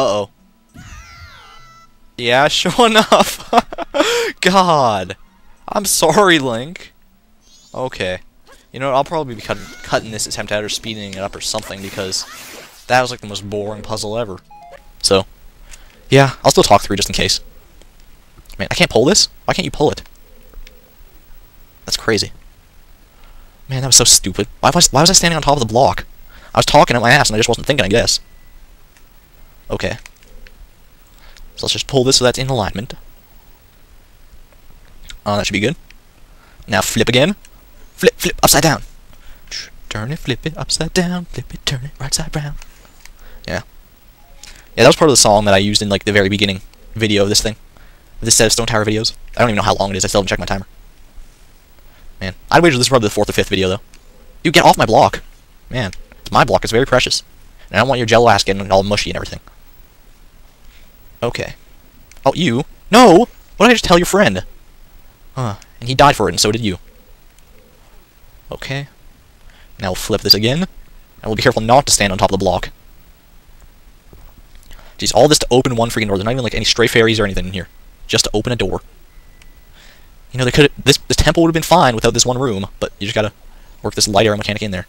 Uh-oh. Yeah, sure enough. God. I'm sorry, Link. Okay. You know what, I'll probably be cutting, cutting this attempt out or speeding it up or something because that was like the most boring puzzle ever. So, yeah, I'll still talk through just in case. Man, I can't pull this? Why can't you pull it? That's crazy. Man, that was so stupid. Why was, why was I standing on top of the block? I was talking at my ass and I just wasn't thinking, I guess. Okay. So let's just pull this so that's in alignment. Oh, that should be good. Now flip again. Flip, flip, upside down. Turn it, flip it, upside down. Flip it, turn it, right side round. Yeah. Yeah, that was part of the song that I used in, like, the very beginning video of this thing. This set of Stone Tower videos. I don't even know how long it is. I still haven't checked my timer. Man, I'd wager this is probably the fourth or fifth video, though. You get off my block. Man, it's my block. It's very precious. And I don't want your jello ass getting all mushy and everything. Okay. Oh, you? No! What did I just tell your friend? Huh. And he died for it, and so did you. Okay. Now we'll flip this again. And we'll be careful not to stand on top of the block. Jeez, all this to open one freaking door. There's not even like any stray fairies or anything in here. Just to open a door. You know, they could this this temple would have been fine without this one room, but you just gotta work this light arrow mechanic in there.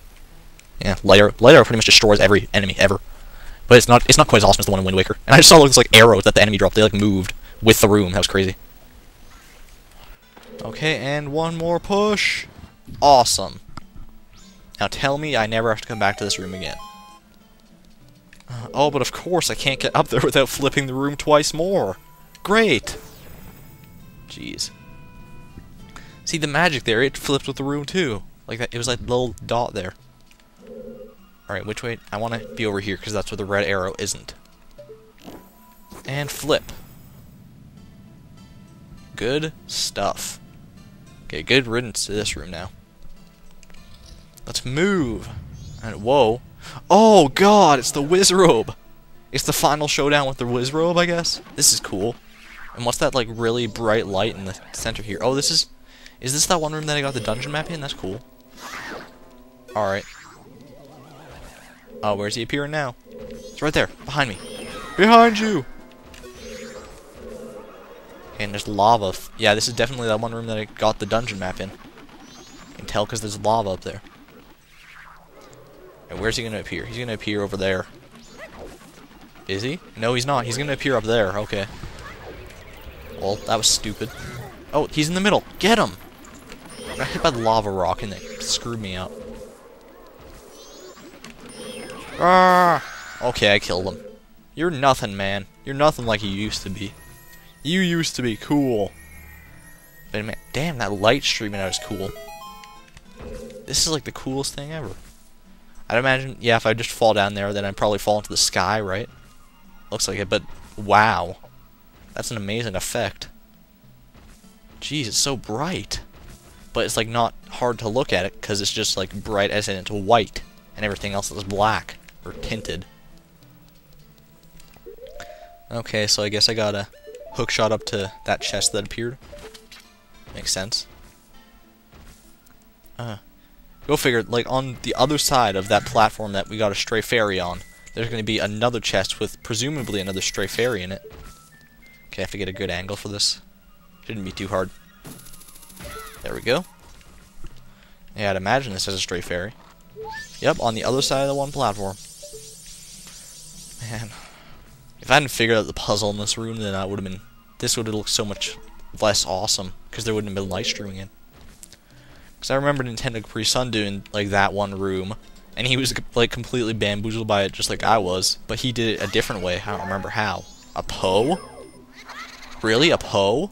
Yeah, light arrow, light arrow pretty much destroys every enemy ever. But it's not it's not quite as awesome as the one in Wind Waker. And I just saw those like arrows that the enemy dropped. They like moved with the room. That was crazy. Okay, and one more push. Awesome. Now tell me I never have to come back to this room again. Uh, oh, but of course I can't get up there without flipping the room twice more. Great! Jeez. See the magic there, it flipped with the room too. Like that, it was like little dot there. Alright, which way? I want to be over here because that's where the red arrow isn't. And flip. Good stuff. Okay, good riddance to this room now. Let's move. And whoa. Oh god, it's the Wizzrobe. It's the final showdown with the Wizzrobe, I guess. This is cool. And what's that like really bright light in the center here? Oh, this is Is this that one room that I got the dungeon map in? That's cool. Alright. Uh, oh, where's he appearing now? It's right there, behind me. Behind you! And there's lava. yeah, this is definitely that one room that I got the dungeon map in. You can tell because there's lava up there. And where's he going to appear? He's going to appear over there. Is he? No, he's not. He's going to appear up there. Okay. Well, that was stupid. Oh, he's in the middle. Get him! I got hit by the lava rock and it screwed me up. Ah! Okay, I killed him. You're nothing, man. You're nothing like you used to be. You used to be cool. Damn, that light streaming out is cool. This is like the coolest thing ever. I'd imagine, yeah, if I just fall down there, then I'd probably fall into the sky, right? Looks like it, but wow. That's an amazing effect. Jeez, it's so bright. But it's like not hard to look at it, because it's just like bright as in it's white, and everything else is black, or tinted. Okay, so I guess I got a hook shot up to that chest that appeared. Makes sense. Uh, go figure, like, on the other side of that platform that we got a stray fairy on, there's going to be another chest with presumably another stray fairy in it. Okay, I have to get a good angle for this. Shouldn't be too hard. There we go. Yeah, I'd imagine this has a stray fairy. Yep, on the other side of the one platform. Man. If I hadn't figured out the puzzle in this room, then I would have been... This would have looked so much less awesome, because there wouldn't have been light streaming in. Because I remember Nintendo Capri Sun doing, like, that one room, and he was, like, completely bamboozled by it just like I was, but he did it a different way. I don't remember how. A Poe? Really? A Poe?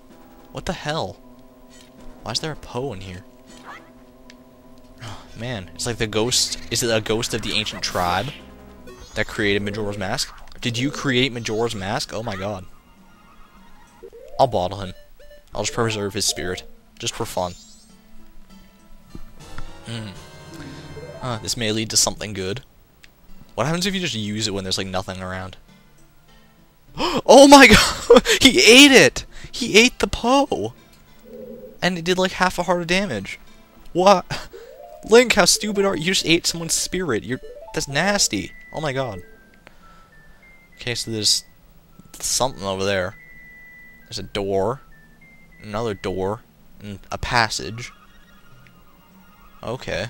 What the hell? Why is there a Poe in here? Oh, man, it's like the ghost... Is it a ghost of the ancient tribe that created Majora's Mask? Did you create Majora's Mask? Oh my god. I'll bottle him. I'll just preserve his spirit. Just for fun. Hmm. Uh, this may lead to something good. What happens if you just use it when there's like nothing around? oh my god! he ate it! He ate the Poe! And it did like half a heart of damage. What? Link, how stupid are you? You just ate someone's spirit. You're that's nasty. Oh my god. Okay, so there's something over there. There's a door, another door, and a passage. Okay.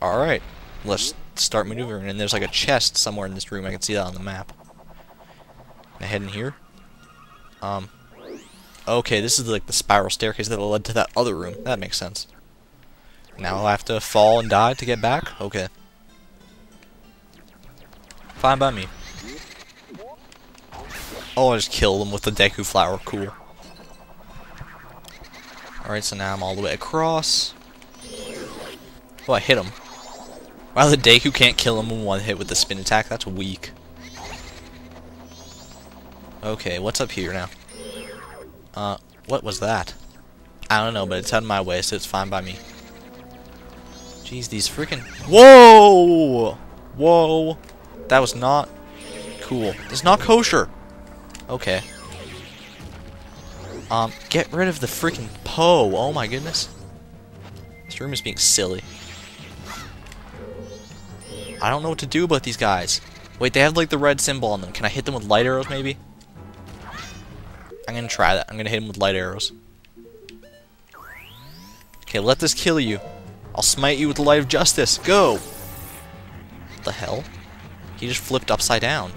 Alright. Let's start maneuvering. And there's like a chest somewhere in this room. I can see that on the map. I head in here? Um. Okay, this is like the spiral staircase that led to that other room. That makes sense. Now I'll have to fall and die to get back? Okay. Fine by me. Oh, I just killed them with the Deku Flower. Cool. Alright, so now I'm all the way across. Oh, I hit him. Wow, the Deku can't kill him in one hit with the spin attack. That's weak. Okay, what's up here now? Uh, what was that? I don't know, but it's out of my way, so it's fine by me. Jeez, these freaking... Whoa! Whoa! That was not cool. It's not kosher. Okay. Um, get rid of the freaking Poe. Oh my goodness. This room is being silly. I don't know what to do about these guys. Wait, they have like the red symbol on them. Can I hit them with light arrows maybe? I'm gonna try that. I'm gonna hit them with light arrows. Okay, let this kill you. I'll smite you with the light of justice. Go! What the hell? He just flipped upside down.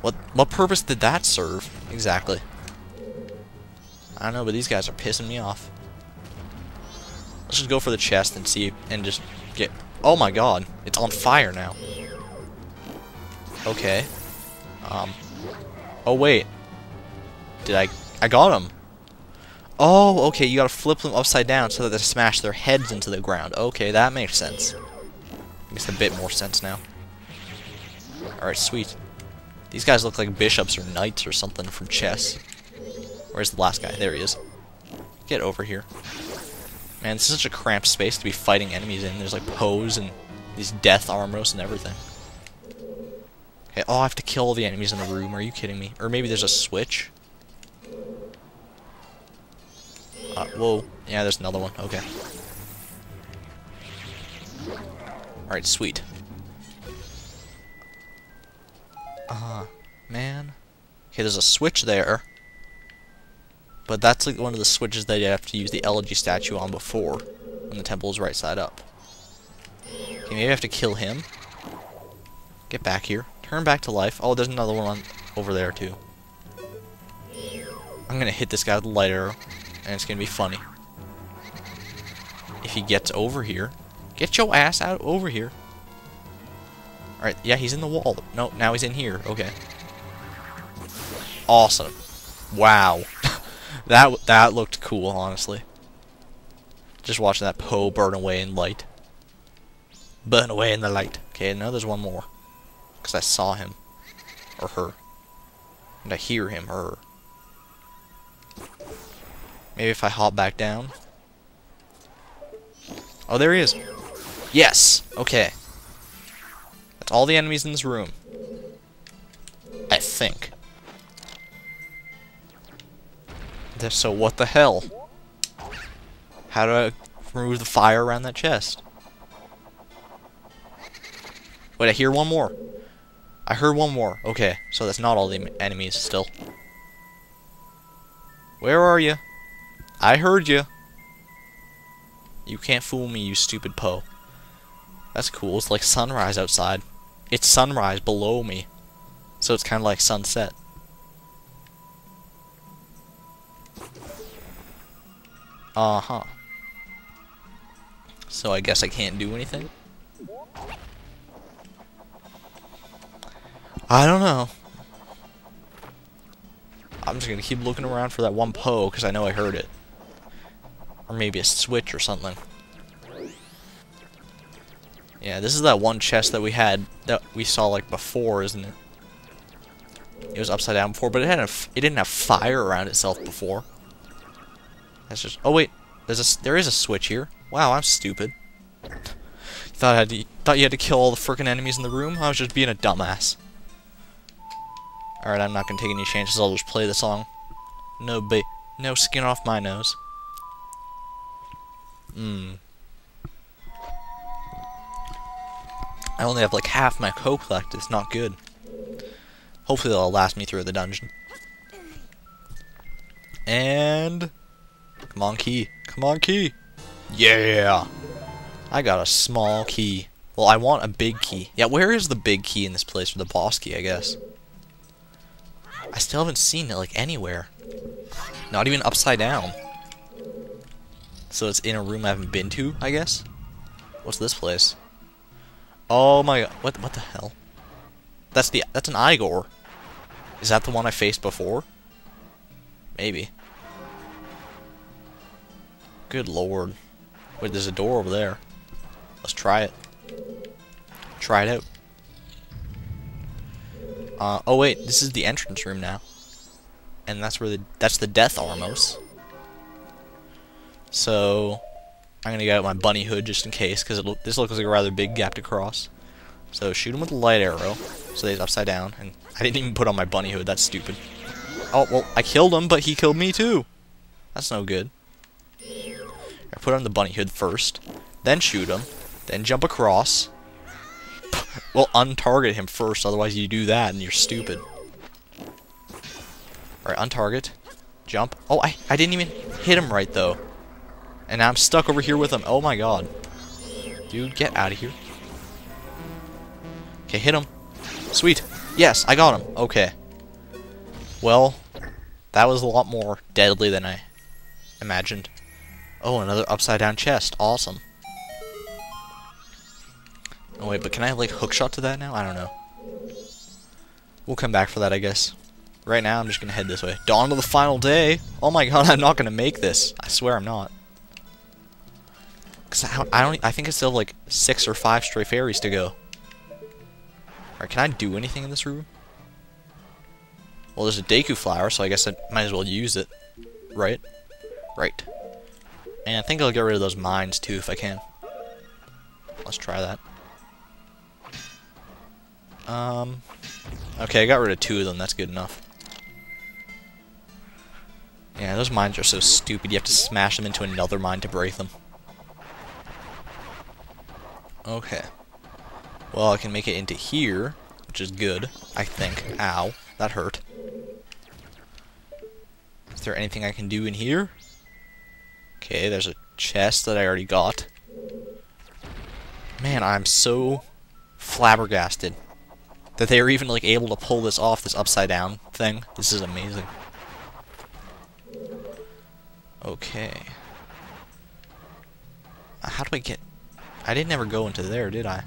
What what purpose did that serve? Exactly. I don't know, but these guys are pissing me off. Let's just go for the chest and see and just get Oh my god, it's on fire now. Okay. Um Oh wait. Did I I got him. Oh, okay, you gotta flip them upside down so that they smash their heads into the ground. Okay, that makes sense. Makes a bit more sense now. Alright, sweet. These guys look like bishops or knights or something from chess. Where's the last guy? There he is. Get over here. Man, this is such a cramped space to be fighting enemies in. There's like Poes and these Death Armos and everything. Okay, oh, I have to kill all the enemies in the room. Are you kidding me? Or maybe there's a switch? Uh, whoa. Yeah, there's another one. Okay. Alright, sweet. Ah, uh, man. Okay, there's a switch there. But that's like one of the switches that you have to use the elegy statue on before, when the temple is right side up. Okay, maybe I have to kill him. Get back here. Turn back to life. Oh, there's another one on over there, too. I'm gonna hit this guy with a light arrow, and it's gonna be funny. If he gets over here. Get your ass out over here. Alright, yeah, he's in the wall. No, now he's in here. Okay. Awesome. Wow. that that looked cool, honestly. Just watching that Poe burn away in light. Burn away in the light. Okay, now there's one more. Because I saw him. Or her. And I hear him her. Maybe if I hop back down. Oh, there he is. Yes! Okay. That's all the enemies in this room. I think. So what the hell? How do I remove the fire around that chest? Wait, I hear one more. I heard one more. Okay, so that's not all the enemies still. Where are you? I heard you. You can't fool me, you stupid Poe. That's cool. It's like sunrise outside. It's sunrise below me. So it's kind of like sunset. Uh-huh. So I guess I can't do anything? I don't know. I'm just gonna keep looking around for that one Poe, because I know I heard it. Or maybe a switch or something. Yeah, this is that one chest that we had, that we saw like before, isn't it? It was upside down before, but it had it didn't have fire around itself before. That's just. Oh wait, there's a there is a switch here. Wow, I'm stupid. thought I had to, thought you had to kill all the freaking enemies in the room. I was just being a dumbass. All right, I'm not gonna take any chances. I'll just play the song. No ba no skin off my nose. Hmm. I only have like half my coke left. It's not good. Hopefully that'll last me through the dungeon. And... Come on, key. Come on, key. Yeah! I got a small key. Well, I want a big key. Yeah, where is the big key in this place for the boss key, I guess? I still haven't seen it, like, anywhere. Not even upside down. So it's in a room I haven't been to, I guess? What's this place? Oh my god, what, what the hell? That's the, that's an Eyegore. Is that the one I faced before? Maybe. Good lord. Wait, there's a door over there. Let's try it. Try it out. Uh, oh wait, this is the entrance room now. And that's where the, that's the Death Armos. So, I'm gonna get out my bunny hood just in case, because this looks like a rather big gap to cross. So shoot him with a light arrow, so he's upside down, and I didn't even put on my bunny hood, that's stupid. Oh, well, I killed him, but he killed me too. That's no good. I put on the bunny hood first, then shoot him, then jump across. well, untarget him first, otherwise you do that and you're stupid. Alright, untarget. Jump. Oh, I, I didn't even hit him right, though. And I'm stuck over here with him. Oh my god. Dude, get out of here. Okay, hit him. Sweet. Yes, I got him. Okay. Well, that was a lot more deadly than I imagined. Oh, another upside down chest. Awesome. Oh wait, but can I like hookshot to that now? I don't know. We'll come back for that, I guess. Right now, I'm just gonna head this way. Dawn of the final day! Oh my god, I'm not gonna make this. I swear I'm not. Cause I, I don't. I think I still have like six or five stray fairies to go. Alright, can I do anything in this room? Well, there's a Deku flower, so I guess I might as well use it. Right? Right. And I think I'll get rid of those mines too if I can. Let's try that. Um, okay, I got rid of two of them. That's good enough. Yeah, those mines are so stupid. You have to smash them into another mine to break them. Okay. Well, I can make it into here, which is good, I think. Ow, that hurt. Is there anything I can do in here? Okay, there's a chest that I already got. Man, I'm so flabbergasted that they are even like able to pull this off, this upside down thing. This is amazing. Okay. Uh, how do I get... I didn't ever go into there, did I?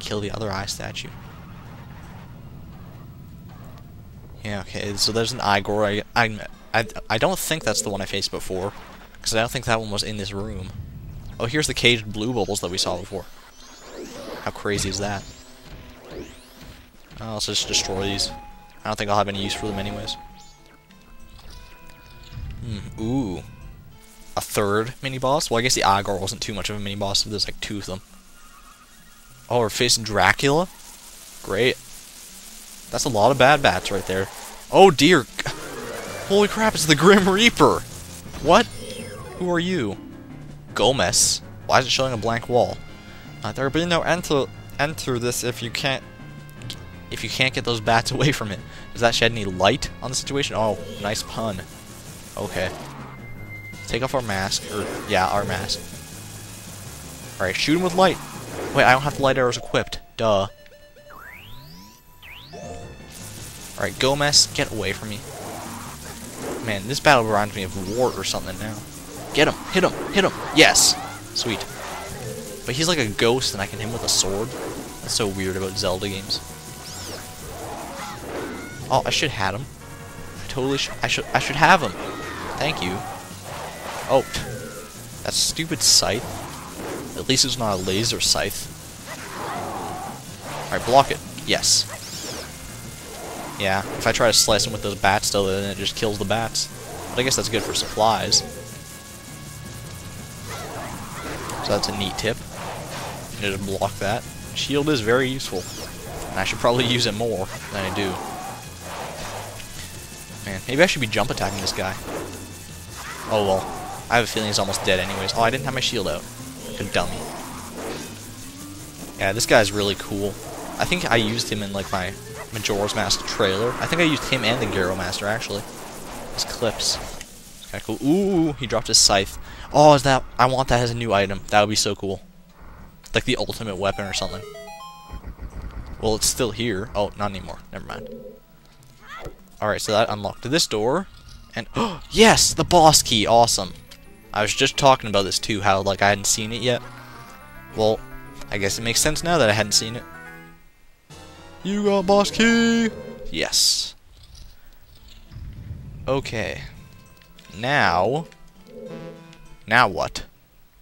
Kill the other eye statue. Yeah, okay, so there's an Eyegore. I, I, I, I don't think that's the one I faced before. Because I don't think that one was in this room. Oh, here's the caged blue bubbles that we saw before. How crazy is that? Let's just destroy these. I don't think I'll have any use for them anyways. Hmm, ooh. A third mini-boss? Well, I guess the Eyegore wasn't too much of a mini-boss if there's like two of them. Oh, we're facing Dracula? Great. That's a lot of bad bats right there. Oh dear! Holy crap, it's the Grim Reaper! What? Who are you? Gomess. Why is it showing a blank wall? Uh, there'll be no end to enter this if you can't if you can't get those bats away from it. Does that shed any light on the situation? Oh, nice pun. Okay. Take off our mask. Or, yeah, our mask. Alright, shoot him with light. Wait, I don't have the light arrows equipped. Duh. Alright, Gomess, get away from me. Man, this battle reminds me of War or something now. Get him! Hit him! Hit him! Yes! Sweet. But he's like a ghost and I can hit him with a sword. That's so weird about Zelda games. Oh, I should have him. I totally should. I should. I should have him. Thank you. Oh, that stupid scythe. At least it's not a laser scythe. Alright, block it. Yes. Yeah, if I try to slice him with those bats though, then it just kills the bats. But I guess that's good for supplies. So that's a neat tip. You just block that. Shield is very useful. And I should probably use it more than I do. Man, maybe I should be jump attacking this guy. Oh well. I have a feeling he's almost dead anyways. Oh, I didn't have my shield out. Good dummy. Yeah, this guy's really cool. I think I used him in like my Majora's Mask trailer. I think I used him and the Garo Master actually. His clips. Kind of cool. Ooh, he dropped his scythe. Oh, is that? I want that as a new item. That would be so cool. Like the ultimate weapon or something. Well, it's still here. Oh, not anymore. Never mind. Alright, so that unlocked this door. And, oh, yes! The boss key! Awesome. I was just talking about this too, how, like, I hadn't seen it yet. Well, I guess it makes sense now that I hadn't seen it. You got boss key! Yes. Okay. Now... Now what?